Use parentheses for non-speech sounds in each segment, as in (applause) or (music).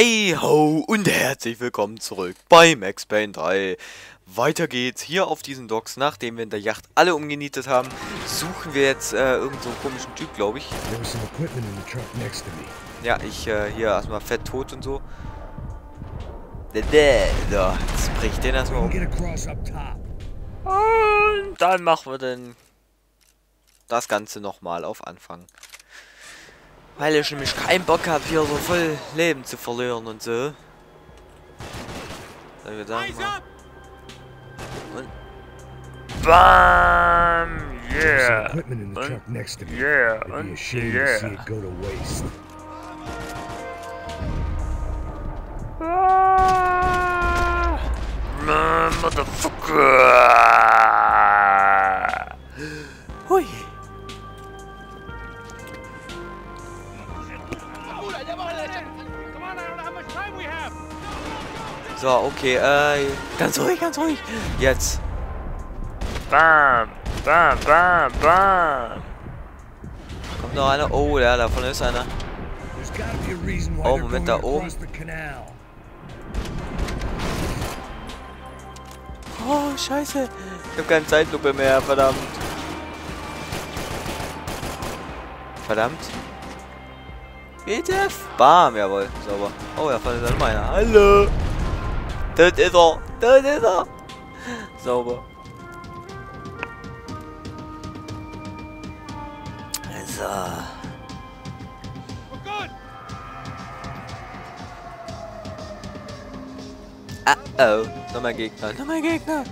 Hey ho und herzlich willkommen zurück bei Max Payne 3. Weiter geht's hier auf diesen Docks. Nachdem wir in der Yacht alle umgenietet haben, suchen wir jetzt äh, irgendeinen so komischen Typ, glaube ich. Ja, ich äh, hier erstmal fett tot und so. So, jetzt bricht den erstmal um. Und dann machen wir dann das Ganze nochmal auf Anfang. Weil ich nämlich keinen Bock habe, hier so voll Leben zu verlieren und so. Dann wir sagen mal. Und BAM! Yeah! Und yeah! Und yeah! Ah, Motherfucker! So, okay, äh, ganz ruhig, ganz ruhig. Jetzt. Bam, bam, bam, bam. Kommt noch einer? Oh, ja, davon ist einer. Oh, Moment, da oben. Oh, scheiße. Ich hab keine Zeitlupe mehr, verdammt. Verdammt. Bitte. Bam, jawohl, sauber. Oh, da vorne ist noch einer. Hallo. Das ist er. Das ist er. Sauber. So. Ah, oh. Nochmal Gegner. Nochmal Gegner.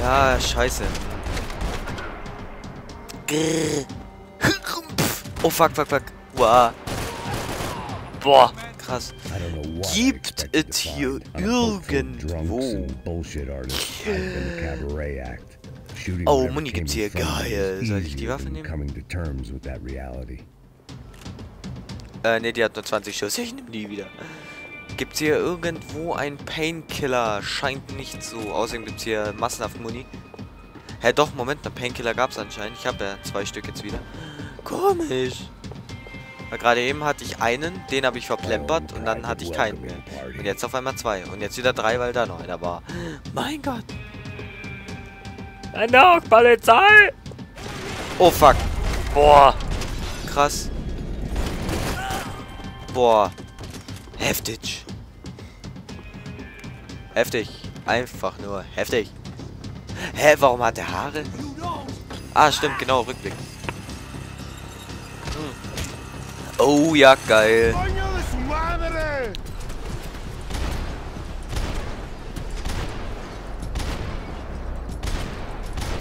Ja, scheiße. Grrr. Oh, fuck, fuck, fuck. Wow. Boah krass. Gibt es hier irgendwo... Oh, Muni gibt's hier. Geil. Soll ich die Waffe nehmen? Äh, ne, die hat nur 20 Schuss. Ich nehme die wieder. Gibt's hier irgendwo ein Painkiller? Scheint nicht so. Außerdem gibt's hier massenhaft Muni. Hä, doch, Moment, ein Painkiller gab's anscheinend. Ich habe ja zwei Stück jetzt wieder. Komisch. Weil gerade eben hatte ich einen, den habe ich verplempert und dann hatte ich keinen mehr. Und jetzt auf einmal zwei. Und jetzt wieder drei, weil da noch einer war. Mein Gott. Eine Polizei! Oh fuck. Boah. Krass. Boah. Heftig. Heftig. Einfach nur heftig. Hä, warum hat der Haare? Ah, stimmt, genau, Rückblick. Oh ja, geil.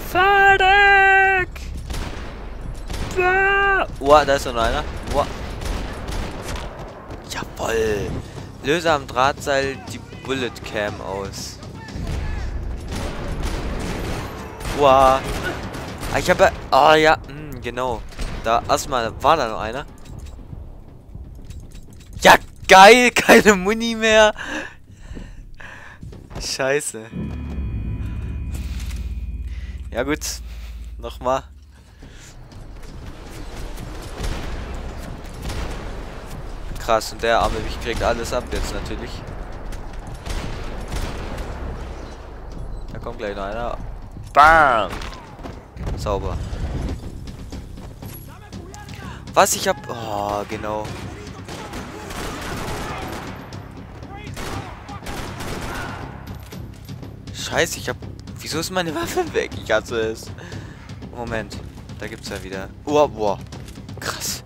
Fertig! Uah, da ist noch einer. Uah. Jawoll. Löse am Drahtseil die Bullet Cam aus. Uah. Ah, ich habe... Ah, ja. Hm, genau. Da, erstmal war da noch einer. Geil, (laughs) keine Muni mehr. Scheiße. Ja gut, nochmal. Krass, und der arme Wich kriegt alles ab jetzt natürlich. Da kommt gleich noch einer. Bam! Sauber. Was ich hab... Oh, genau. Scheiße, ich hab... Wieso ist meine Waffe weg? Ich hasse es. Moment. Da gibt's ja wieder... Oh, boah. Krass.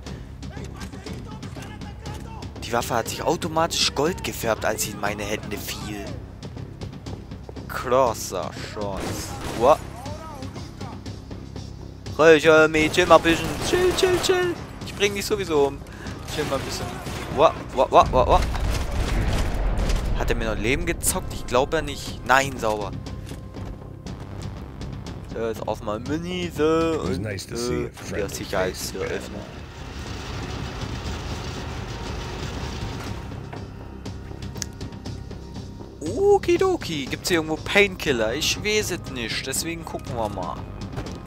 Die Waffe hat sich automatisch Gold gefärbt, als sie in meine Hände fiel. Krasser Scheiß. Wow. Röcher, Mädchen, mal ein bisschen. Chill, chill, chill. Ich bring dich sowieso um. Chill mal ein bisschen. Wow, wow, wow, wow, wow. Er mir noch Leben gezockt? Ich glaube ja nicht. Nein, sauber. So, jetzt auf mal Mini, so, und nice äh, der Sicherheitstür öffnen. Okidoki, gibt's hier irgendwo Painkiller? Ich weiß es nicht, deswegen gucken wir mal.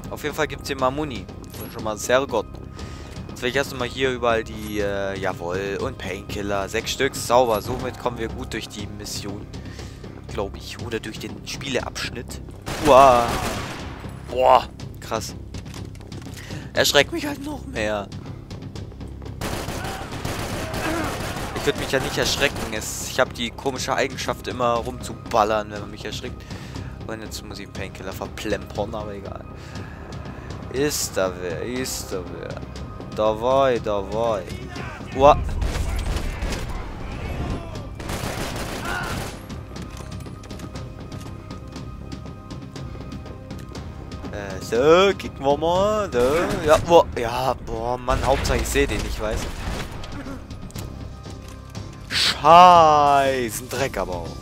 Auf jeden Fall gibt's hier mal Muni. Das ist schon mal sehr gut. Ich erstmal hier überall die, äh, jawohl, und Painkiller. Sechs Stück, sauber. Somit kommen wir gut durch die Mission. Glaube ich. Oder durch den Spieleabschnitt. Wow. Boah, krass. Erschreckt mich halt noch mehr. Ich würde mich ja nicht erschrecken. Es, ich habe die komische Eigenschaft, immer rumzuballern, wenn man mich erschrickt. Und jetzt muss ich einen Painkiller verplempern, aber egal. Ist da wer? Ist da wer? Давай, давай. Уа. Äh, so, kicken wir mal. So. Ja, boah, ja, boah, Mann, Hauptsache ich sehe den, ich weiß. Scheiß, ein Dreck aber auch.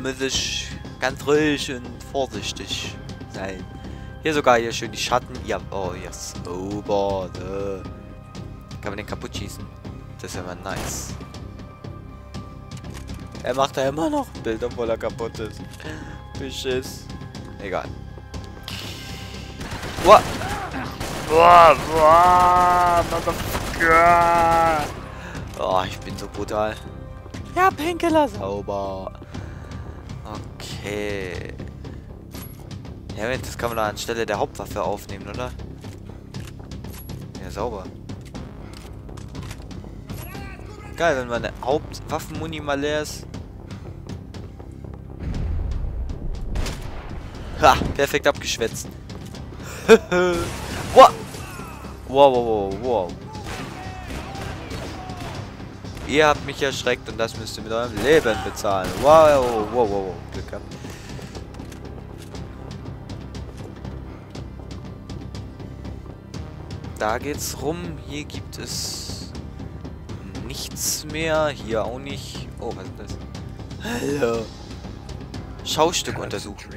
Muss ich ganz ruhig und vorsichtig sein. Hier sogar hier schön die Schatten. Ja, oh, yes. Sauber. Oh, Kann man den kaputt schießen? Das ist ja mal nice. Er macht da immer noch ein Bild, obwohl er kaputt ist. Beschiss. Egal. Boah. Boah, boah, motherfucker. Oh, ich bin so brutal. Ja, Painkiller sauber. Okay. Ja, das kann man da anstelle der Hauptwaffe aufnehmen, oder? Ja, sauber. Geil, wenn meine Hauptwaffenmuni mal leer ist. Ha, perfekt abgeschwätzt. (laughs) wow. wow, wow, wow, wow. Ihr habt mich erschreckt und das müsst ihr mit eurem Leben bezahlen. Wow, wow, wow, wow. Glück gehabt. Da geht's rum. Hier gibt es nichts mehr. Hier auch nicht. Oh, was ist das? Hallo. Schaustück untersuchen.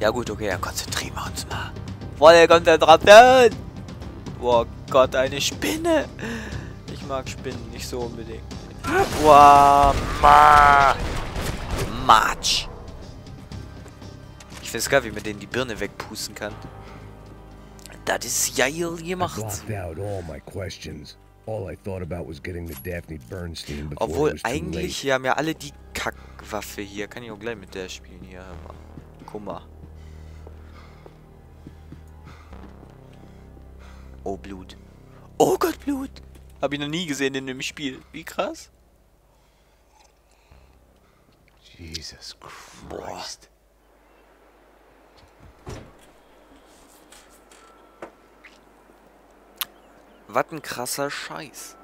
Ja gut, okay, dann konzentrieren wir uns mal. Volle Konzentration! Oh Gott, eine Spinne! Ich mag Spinnen nicht so unbedingt. Wow, ma! Matsch! Ich finde es geil, wie man denen die Birne wegpusten kann. Das ist geil gemacht. Obwohl, eigentlich, hier haben ja alle die Kackwaffe hier. Kann ich auch gleich mit der spielen hier. Guck mal. Oh, Blut. Oh Gott, Blut. Hab ich noch nie gesehen in dem Spiel. Wie krass. Jesus Christ. Boah. Was ein krasser Scheiß.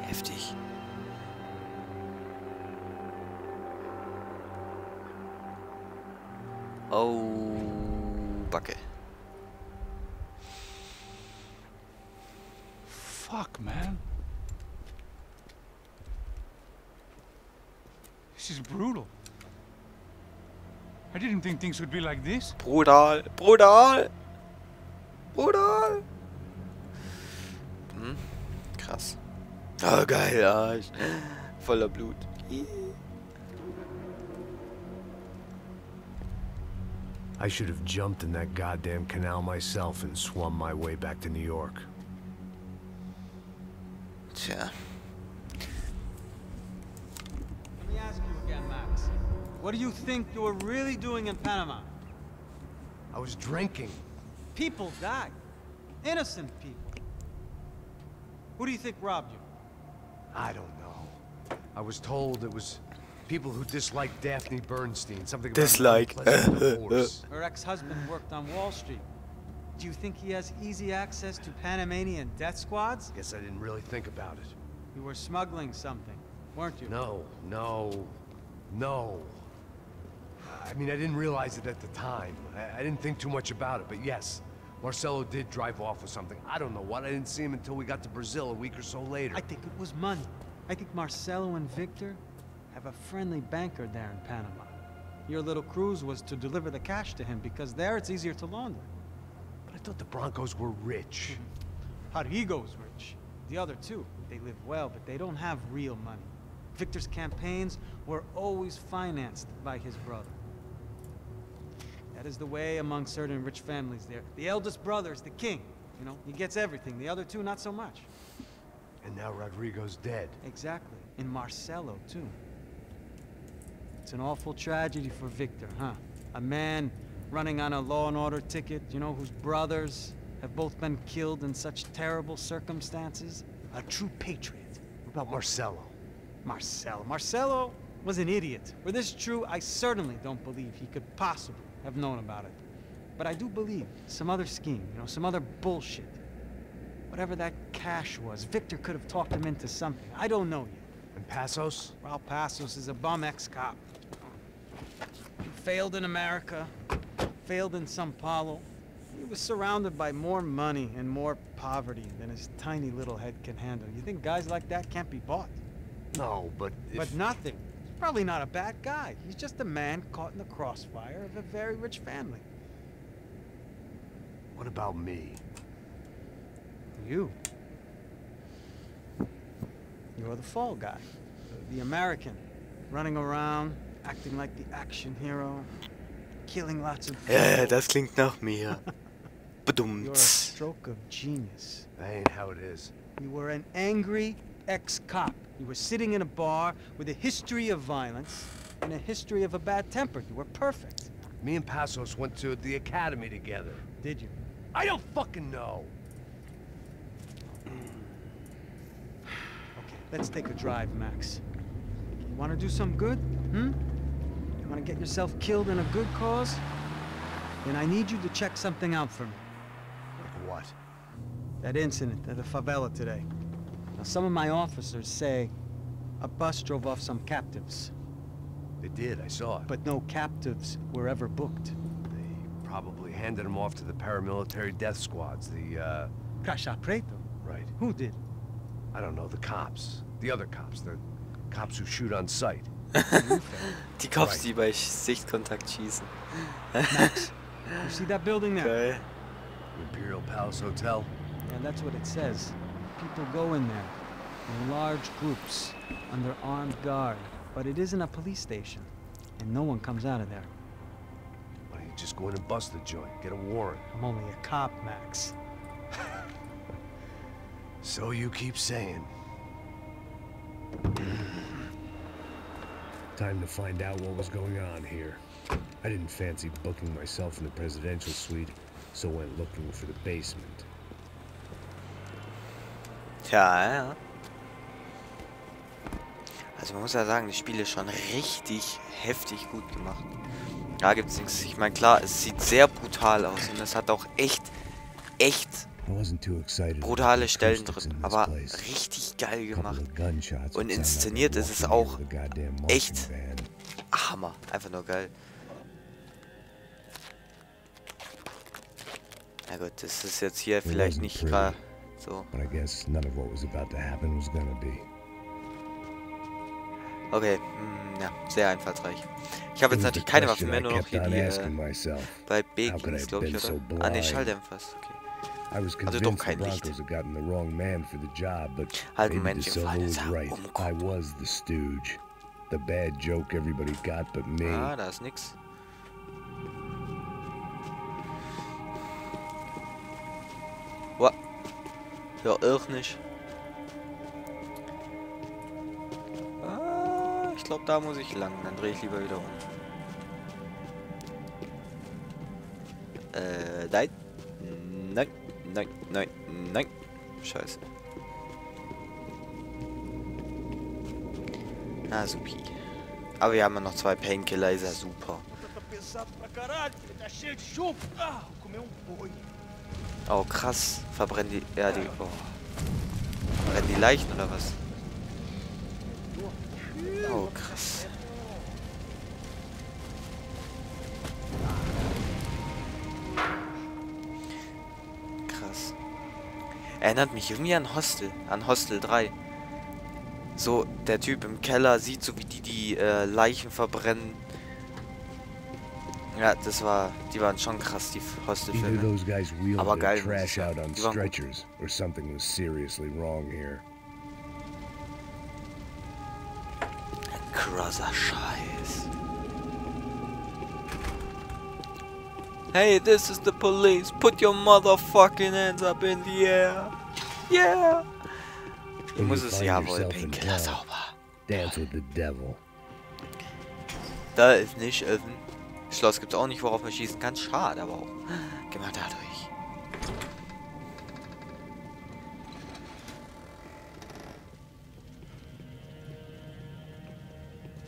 Heftig. Oh, Backe. Fuck, man. This is brutal. I didn't think things would be like this. Brutal, brutal, brutal. Oh, geil, Arsch. Voller Blut. I should have jumped in that goddamn canal myself and swum my way back to New York. Tja. Let me ask you again, Max. What do you think you were really doing in Panama? I was drinking. People died. Innocent people. Who do you think robbed you? I don't know. I was told it was people who disliked Daphne Bernstein. Something about Dislike. (laughs) Her ex-husband worked on Wall Street. Do you think he has easy access to Panamanian death squads? Guess I didn't really think about it. You were smuggling something, weren't you? No, no, no. I mean, I didn't realize it at the time. I, I didn't think too much about it, but yes, Marcelo did drive off with something. I don't know what. I didn't see him until we got to Brazil a week or so later. I think it was money. I think Marcelo and Victor have a friendly banker there in Panama. Your little cruise was to deliver the cash to him because there it's easier to launder. But I thought the Broncos were rich. Mm-hmm. Rodrigo's rich. The other two, they live well, but they don't have real money. Victor's campaigns were always financed by his brother. That is the way among certain rich families there. The eldest brother is the king. You know, he gets everything. The other two, not so much. And now Rodrigo's dead. Exactly. And Marcelo, too. It's an awful tragedy for Victor, huh? A man running on a law and order ticket, you know, whose brothers have both been killed in such terrible circumstances. A true patriot. What about Marcelo? Marcelo. Marcelo was an idiot. Were this true, I certainly don't believe he could possibly have known about it. But I do believe some other scheme, you know, some other bullshit. Whatever that cash was, Victor could have talked him into something. I don't know yet. And Passos? Raul Passos is a bum ex-cop. He failed in America, failed in Sao Paulo. He was surrounded by more money and more poverty than his tiny little head can handle. You think guys like that can't be bought? No, but if... But nothing. Probably not a bad guy. He's just a man caught in the crossfire of a very rich family. What about me? You. You're the fall guy. The American. Running around, acting like the action hero. Killing lots of people. Ja, das klingt nach mir. You're a stroke of genius. That ain't how it is. You were an angry ex-cop. You were sitting in a bar with a history of violence and a history of a bad temper. You were perfect. Me and Passos went to the academy together. Did you? I don't fucking know. Okay, let's take a drive, Max. You want to do some good? Hmm? You want to get yourself killed in a good cause? Then I need you to check something out for me. Like what? That incident at the favela today. Now, some of my officers say a bus drove off some captives, They did, I saw it. but no captives were ever booked. They probably handed them off to the paramilitary death squads, the, uh... Caixa Preto? Right. Who did? I don't know, the cops. The other cops, the cops who shoot on sight. (laughs) Die Cops, die bei Sichtkontakt schießen. Max, (laughs) you see that building there? Geil. Imperial Palace Hotel? Yeah, that's what it says. People go in there in large groups under armed guard, but it isn't a police station, and no one comes out of there. Why don't you just go in and bust the joint, get a warrant? I'm only a cop, Max. (laughs) So you keep saying. (clears throat) Time to find out what was going on here. I didn't fancy booking myself in the presidential suite, so went looking for the basement. Tja, ja. Also man muss ja sagen, das Spiel ist schon richtig heftig gut gemacht. Da gibt's nichts. Ich meine, klar, es sieht sehr brutal aus und es hat auch echt, echt brutale Stellen drin, aber richtig geil gemacht. Und inszeniert ist es auch echt Hammer. Einfach nur geil. Na gut, das ist jetzt hier vielleicht nicht gerade so. But I guess none of what was about to happen was gonna be. Okay, hm, ja, sehr einfallsreich. Ich habe jetzt natürlich keine Waffen mehr, nur noch hier die, äh, bei B ging es, glaube ich, oder? Ah, ne, Schalldämpfer okay. Also doch kein Licht. Halt, Fall was ist er right. I was the stooge. The bad joke everybody got but me. Ah, da ist nix. Wa? Ja, auch nicht. Ah, ich glaube, da muss ich lang. Dann drehe ich lieber wieder um. Äh, nein. Nein, nein, nein, nein. Scheiße. Na, supi. Aber wir haben ja noch zwei Painkiller, ist ja super. Oh, krass. Verbrennen die... Ja, die... Oh. Verbrennen die Leichen oder was? Oh, krass. Krass. Erinnert mich irgendwie an Hostel. An Hostel 3. So, der Typ im Keller sieht so, wie die die äh, Leichen verbrennen. Ja, das war... Die waren schon krass, die Hostelfilme. Aber geil, trash out on stretchers, or something was seriously wrong here. Krasser Scheiß. Hey, this is the police. Put your motherfucking hands up in the air. Yeah. Hier When muss you es jawohl, Painkiller hell, sauber. Dance with the devil. Da ist nicht öffnen. Schloss gibt's auch nicht, worauf man schießen kann. Schade, aber auch. Geh mal da durch.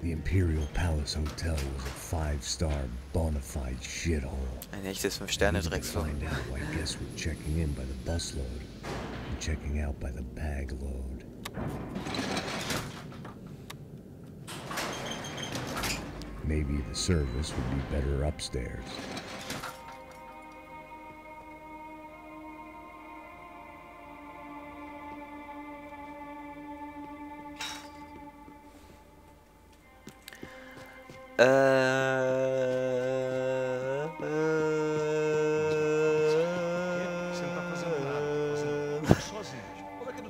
The Imperial Palace Hotel was a five-star bona fide shithole. Ein echtes 5-Sterne-Drecksloch. find out why guests were checking in by the busload and checking out by the bag load. Maybe the service would be better upstairs. Äh, äh,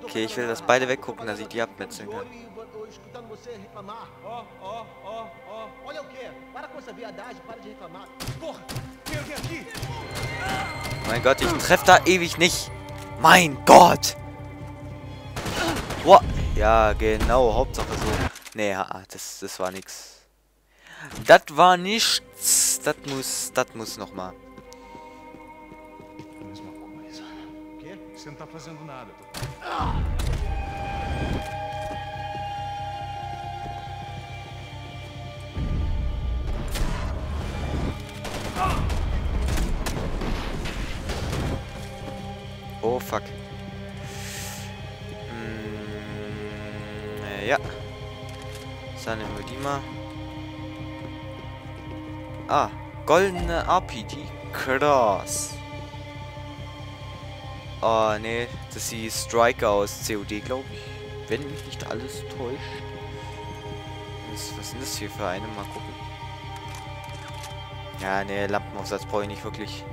Okay, ich will, dass beide weggucken, dass ich die abmetzeln kann. Viadagem, para de reclamar. Porra, tem alguém aqui? Mein Gott, ich treffe da ewig nicht. Mein Gott! What? Ja, genau, Hauptsache so. Nee, das, das war nix. Das war nichts. Das muss, das muss noch mal. Você não tá fazendo nada. Oh, fuck. Mm, äh, ja. Dann nehmen wir die mal. Ah, goldene RPG. Krass. Oh, nee. Das ist die Striker aus COD, glaube ich. Wenn mich nicht alles täuscht. Was sind das hier für eine? Mal gucken. Ja, nee, Lampenaufsatz brauche ich nicht wirklich.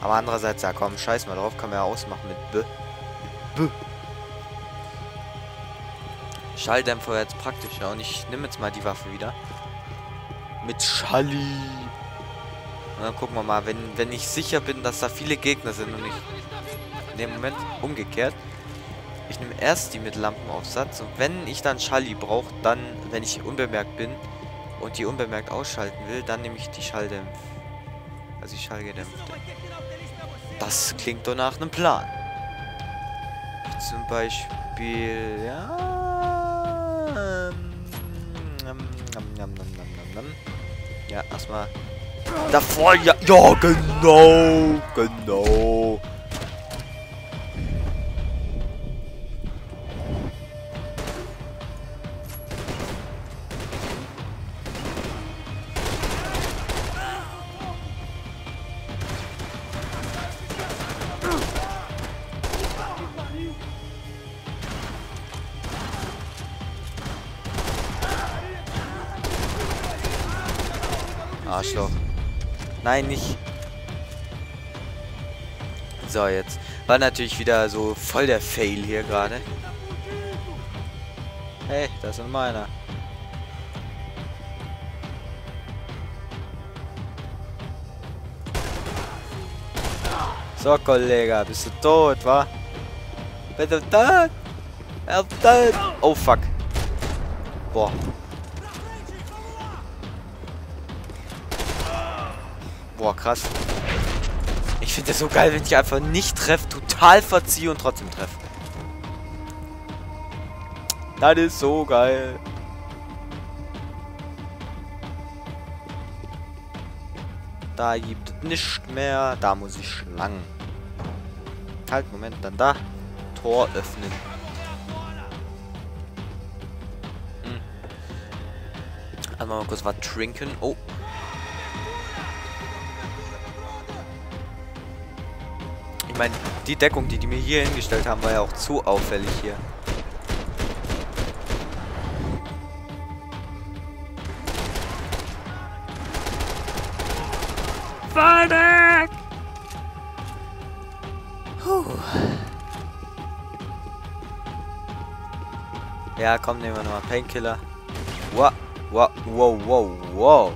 Aber andererseits, ja komm, scheiß mal drauf, kann man ja ausmachen mit B. B. Schalldämpfer wäre jetzt praktischer und ich nehme jetzt mal die Waffe wieder. Mit Schalli. Und dann gucken wir mal, wenn, wenn ich sicher bin, dass da viele Gegner sind und ich... Dem Moment umgekehrt. Ich nehme erst die mit Lampenaufsatz und wenn ich dann Schalli brauche, dann, wenn ich unbemerkt bin und die unbemerkt ausschalten will, dann nehme ich die Schalldämpf. Also die Schallgedämpfte. Das klingt doch nach einem Plan. Zum Beispiel, ja. ähm. Ja, erstmal. Davor, ja, ja, genau, genau. Arschloch. Nein, nicht. So, jetzt. War natürlich wieder so voll der Fail hier gerade. Hey, das sind meiner. So, Kollege, bist du tot, wa? Bist du tot? Ist tot. Oh, fuck. Boah. Boah, krass. Ich finde das so geil, wenn ich einfach nicht treffe, total verziehe und trotzdem treffe. Das ist so geil. Da gibt es nichts mehr. Da muss ich schlangen. Halt, Moment, dann da. Tor öffnen. Hm. Also mal kurz was trinken. Oh. Meine, die Deckung, die die mir hier hingestellt haben, war ja auch zu auffällig hier. Fall weg! Puh. Ja, komm, nehmen wir nochmal Painkiller. Wow, wow, wow, wow, wow.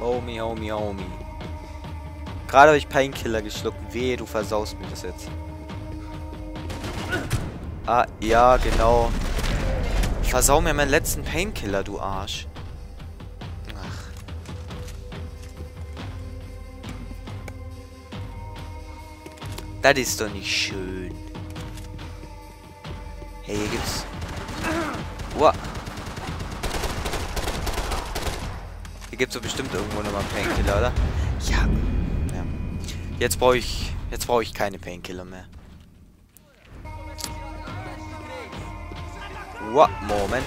Homie, homie, homie. Gerade habe ich Painkiller geschluckt. Wehe, du versaust mir das jetzt. Ah, ja, genau. Versau mir meinen letzten Painkiller, du Arsch. Ach. Das ist doch nicht schön. Hey, hier gibt's... Uah. Hier gibt's doch bestimmt irgendwo nochmal Painkiller, oder? Ja. Jetzt brauche ich... Jetzt brauche ich keine Painkiller mehr. Uah, Moment.